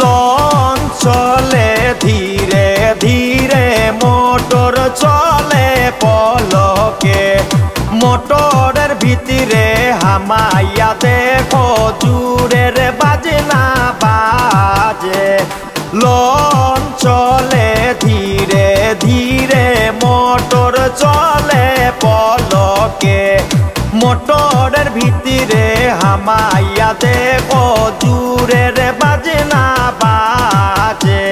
Loan চলে, ধীরে ধীরে মোটর চলে পলকে। মোটরের ভিতরে হামাইয়া দেখো জুরের বাজনা বাজে। লঞ্চ হামাইয়া দেখো জুরের বাজনা বাজে।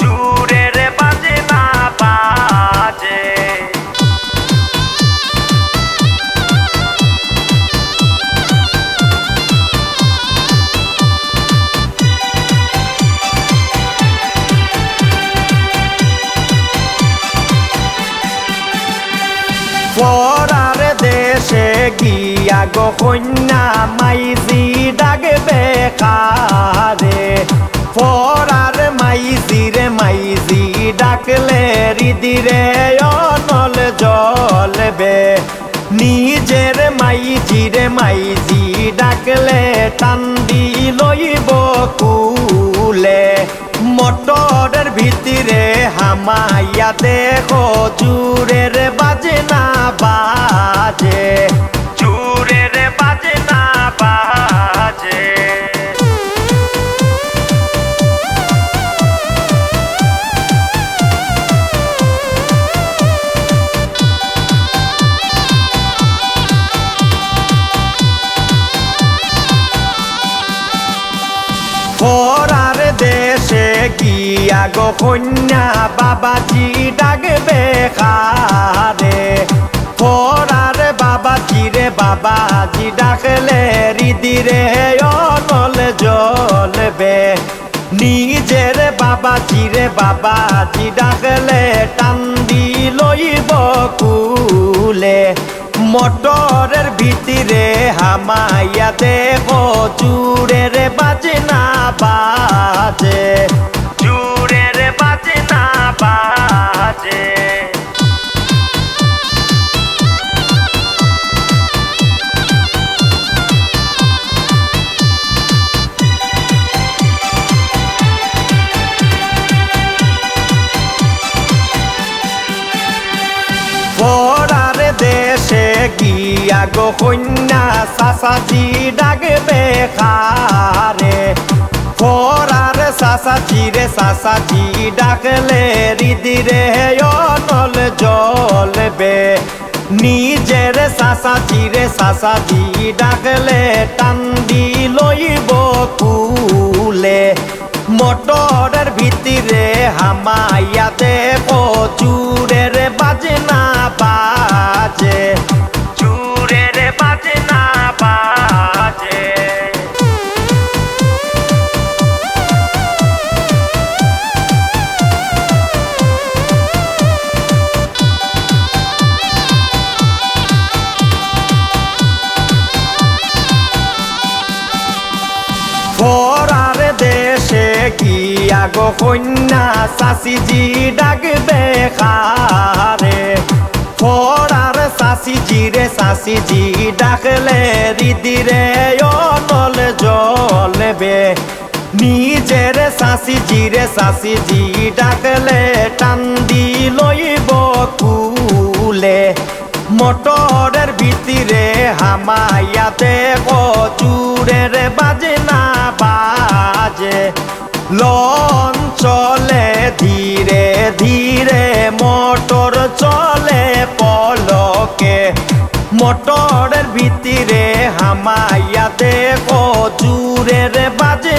জুরের বাজনা বাজে। পরার দেশে গিয়া গো মাইজি ডাকবে কারে পরার মাইজি রে মাইজি ডাকলে হৃদিরে অনল জলবে নিজের মাইজি রে মাইজি ডাকলে টান্দি লইব কুলে। মোটরের ভিতরে হামাইয়া দেখো চুরের বাজে বাজনা বাজে। পরার দেশে গো কন্যা বাবাজি ডাকবে খারে পরার বাবাজি বাবা? বাবাজি ডাকলে হৃদিরে অনল জলবে নিজের বাবাজি বাবা? বাবাজি ডাকলে টান্দি লইব কুলে। মোটরের ভিতরে হামাইয়া দেখো, চুরের বাজনা বাজে। চুরের বাজনা বাজে। দেশে গিয়া গো কন্যা সাসাজি ডাকবে খারে পরার সাসাজি রে সাসাজি ডাকলে হৃদিরে অনল জলবে নিজের সাসাজি রে সাসাজি ডাকলে টান্দি লইব কুলে। মোটরের ভিতরে হামাইয়া দেখো গো কন্যা শাশিজি ডাকবে খারে পরার শাশিজি রে শাশিজি ডাকলে হৃদিরে অনল জলবে নিজের শাশিজি রে শাশিজি ডাকলে টান্দি লইব কুলে। মোটরের ভিতরে হামাইয়া দেখো, চুরের বাজনা বাজে। লন চলে ধীরে ধীরে মোটর চলে পলকে। মোটরের ভিতরে হামাইয়া দেখো জুরের বাজে